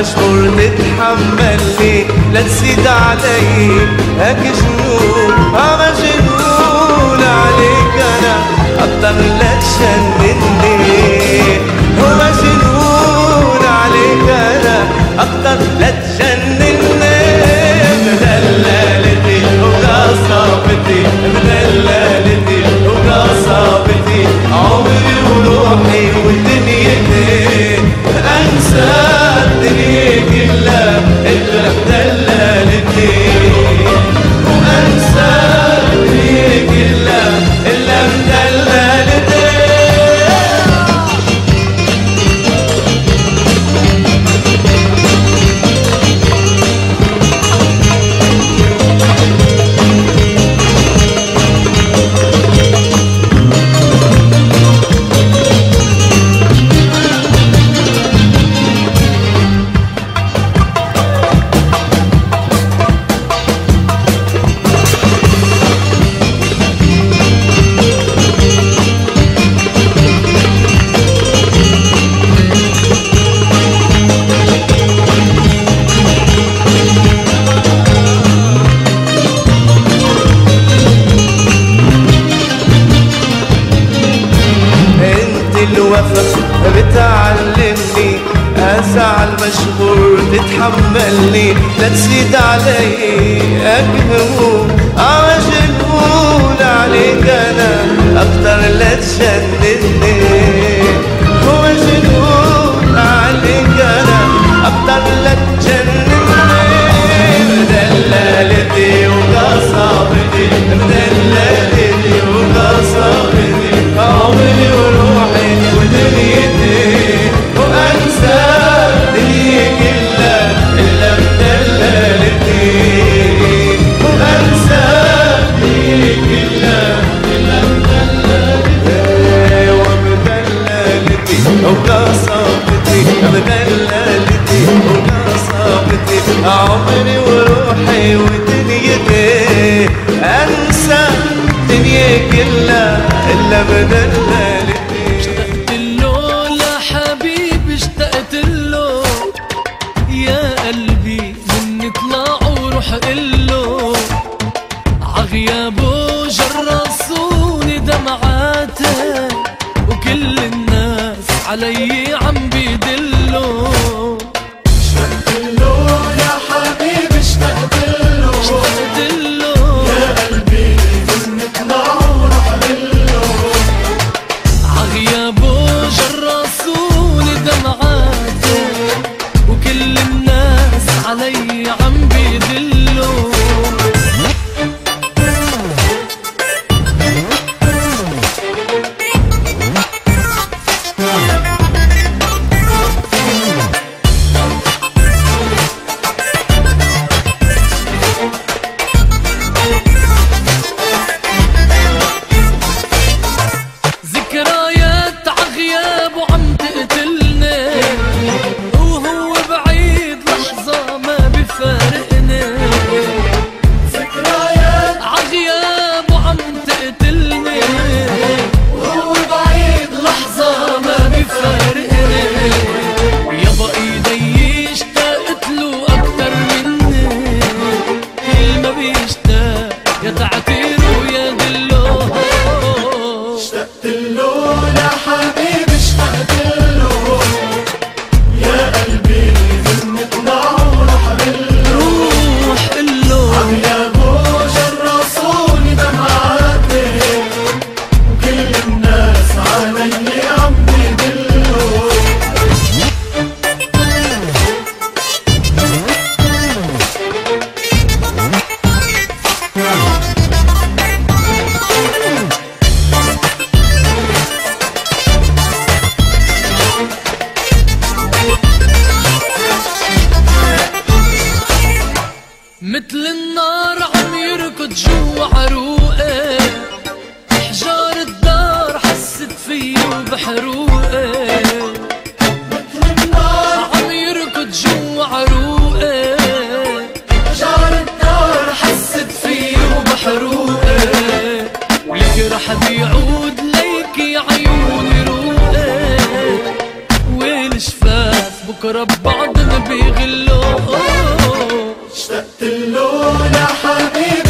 مشغول متحمل لا تزيد علي. هاك جنون. آه. ولا صابتي مغللتي ولا صابتي عمري وروحي ودنيتي أنسى الدنيا كلها إلا بدل علي. دلونا حبيبي.